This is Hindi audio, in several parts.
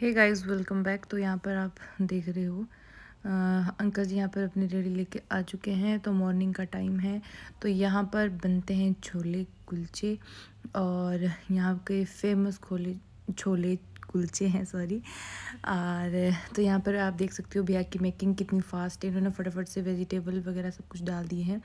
हे गाइस वेलकम बैक तो यहाँ पर आप देख रहे हो अंकल जी यहाँ पर अपनी रेडी लेके आ चुके हैं। तो मॉर्निंग का टाइम है। तो यहाँ पर बनते हैं छोले कुलचे और यहाँ के फ़ेमस खोले, छोले कुलचे हैं सॉरी और तो यहाँ पर आप देख सकते हो भैया की मेकिंग कितनी फास्ट है। इन्होंने फटाफट से वेजिटेबल वगैरह सब कुछ डाल दिए हैं।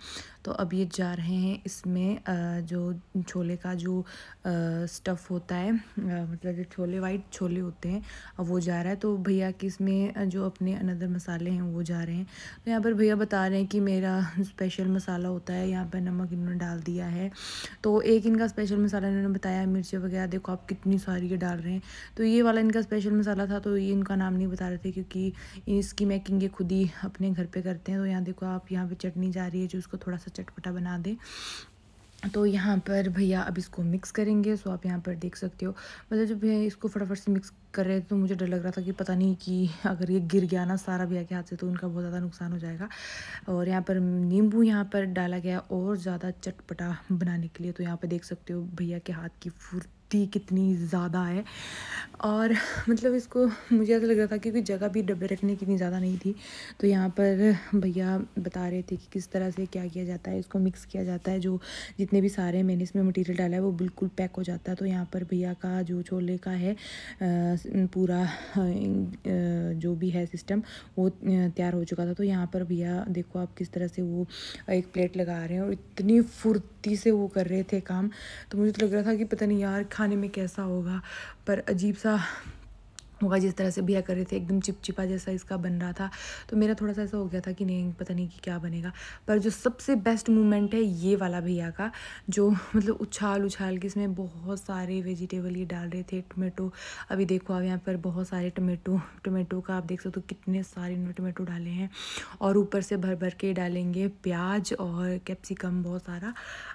तो अब ये जा रहे हैं इसमें जो छोले का जो स्टफ़ होता है मतलब जो छोले वाइट छोले होते हैं, अब वो जा रहा है। तो भैया की इसमें जो अपने अनदर मसाले हैं, वो जा रहे हैं। तो यहाँ पर भैया बता रहे हैं कि मेरा स्पेशल मसाला होता है। यहाँ पर नमक इन्होंने डाल दिया है। तो एक इनका स्पेशल मसाला इन्होंने बताया, मिर्ची वगैरह, देखो आप कितनी सारी ये डाल रहे हैं। तो ये वाला इनका स्पेशल मसाला था तो ये इनका नाम नहीं बता रहे थे क्योंकि इसकी मेकिंग ये खुद ही अपने घर पे करते हैं। तो यहाँ देखो आप, यहाँ पे चटनी जा रही है जो उसको थोड़ा सा चटपटा बना दे। तो यहाँ पर भैया अब इसको मिक्स करेंगे सो आप यहाँ पर देख सकते हो। मतलब जब भैया इसको फटाफट से मिक्स कर रहे थे तो मुझे डर लग रहा था कि पता नहीं कि अगर ये गिर गया ना सारा भैया के हाथ से तो उनका बहुत ज़्यादा नुकसान हो जाएगा। और यहाँ पर नींबू यहाँ पर डाला गया और ज़्यादा चटपटा बनाने के लिए। तो यहाँ पर देख सकते हो भैया के हाथ की फुर्ती थी कितनी ज़्यादा है। और मतलब इसको मुझे ऐसा लग रहा था क्योंकि जगह भी डब्बे रखने की इतनी ज़्यादा नहीं थी। तो यहाँ पर भैया बता रहे थे कि किस तरह से क्या किया जाता है, इसको मिक्स किया जाता है। जो जितने भी सारे मैंने इसमें मटेरियल डाला है वो बिल्कुल पैक हो जाता है। तो यहाँ पर भैया का जो छोले का है पूरा जो भी है सिस्टम वो तैयार हो चुका था। तो यहाँ पर भैया देखो आप किस तरह से वो एक प्लेट लगा रहे हैं और इतनी फुर्ती से वो कर रहे थे काम। तो मुझे तो लग रहा था कि पता नहीं यार खाने में कैसा होगा पर अजीब सा होगा जिस तरह से भैया कर रहे थे, एकदम चिपचिपा जैसा इसका बन रहा था। तो मेरा थोड़ा सा ऐसा हो गया था कि नहीं, पता नहीं कि क्या बनेगा। पर जो सबसे बेस्ट मोमेंट है ये वाला भैया का, जो मतलब उछाल उछाल के इसमें बहुत सारे वेजिटेबल ये डाल रहे थे टोमेटो अभी देखो आप यहाँ पर बहुत सारे टोमेटो टोमेटो का आप देख सकते हो तो कितने सारे इन्होंने टोमेटो डाले हैं। और ऊपर से भर भर के डालेंगे प्याज और कैप्सिकम बहुत सारा।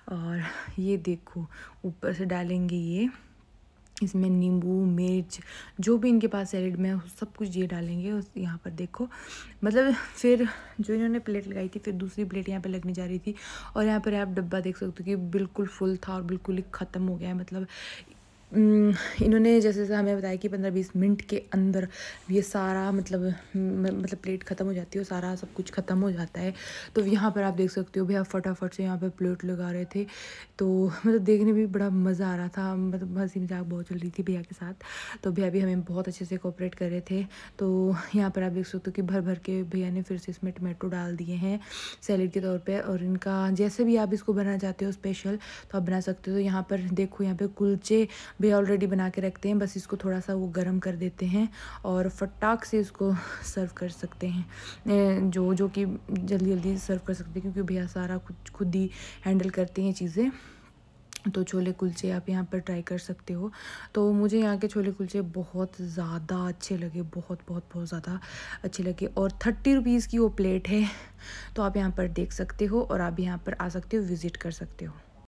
और ये देखो, ऊपर से डालेंगे ये इसमें नींबू, मिर्च, जो भी इनके पास सैलेड में है, सब कुछ ये डालेंगे। उस, यहाँ पर देखो। मतलब फिर जो इन्होंने प्लेट लगाई थी, फिर दूसरी प्लेट यहाँ पे लगने जा रही थी। और यहाँ पर आप डब्बा देख सकते हो कि बिल्कुल फुल था और बिल्कुल ही ख़त्म हो गया है। मतलब इन्होंने जैसे जैसे हमें बताया कि पंद्रह बीस मिनट के अंदर ये सारा मतलब मतलब प्लेट ख़त्म हो जाती है और सारा सब कुछ ख़त्म हो जाता है। तो यहाँ पर आप देख सकते हो भैया, फटाफट से यहाँ पर प्लेट लगा रहे थे। तो मतलब देखने में भी बड़ा मज़ा आ रहा था मतलब हँसी मज़ाक बहुत चल रही थी भैया के साथ। तो भैया भी हमें बहुत अच्छे से कोऑपरेट कर रहे थे। तो यहाँ पर आप देख सकते हो कि भर भर के भैया ने फिर से इसमें टमाटो डाल दिए हैं सैलेड के तौर पर और इनका जैसे भी आप इसको बनाना चाहते हो स्पेशल तो आप बना सकते हो। तो यहाँ पर देखो, यहाँ पर कुलचे भी ऑलरेडी बना के रखते हैं, बस इसको थोड़ा सा वो गर्म कर देते हैं और फटाक से इसको सर्व कर सकते हैं। जो जो कि जल्दी जल्दी सर्व कर सकते हैं, क्योंकि भैया सारा खुद खुद ही हैंडल करते हैं चीज़ें। तो छोले कुलचे आप यहाँ पर ट्राई कर सकते हो। तो मुझे यहाँ के छोले कुलचे बहुत ज़्यादा अच्छे लगे, बहुत बहुत बहुत ज़्यादा अच्छे लगे और थर्टी रुपीज़ की वो प्लेट है तो आप यहाँ पर देख सकते हो और आप यहाँ पर आ सकते हो विज़िट कर सकते हो।